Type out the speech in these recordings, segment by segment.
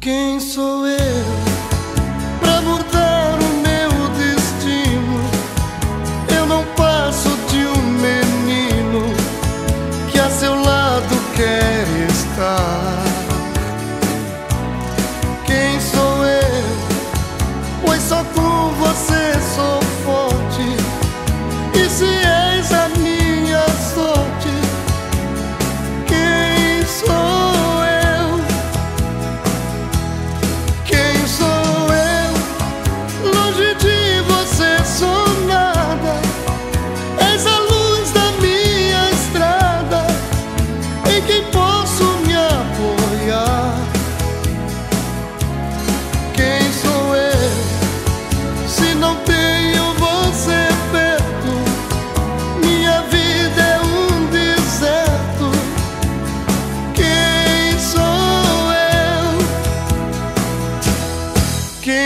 Quem sou eu para mudar o meu destino? Eu não passo de um menino que a seu lado quer estar. Quem sou eu? Pois só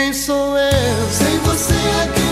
quem sou eu sem você aqui?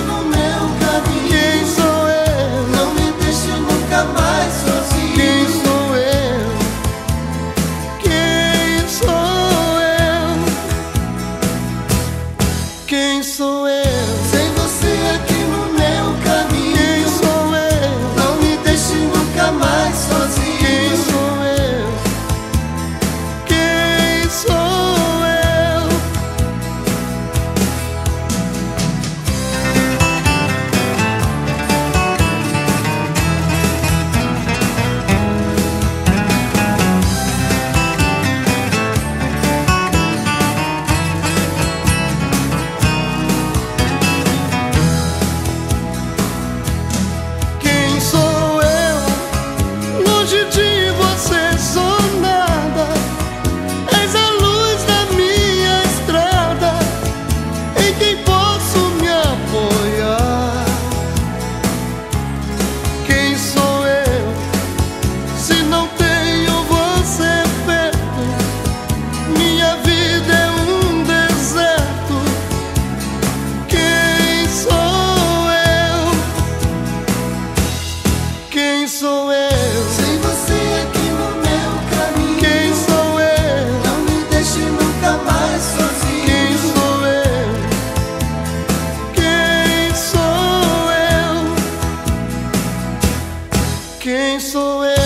Quem sou eu?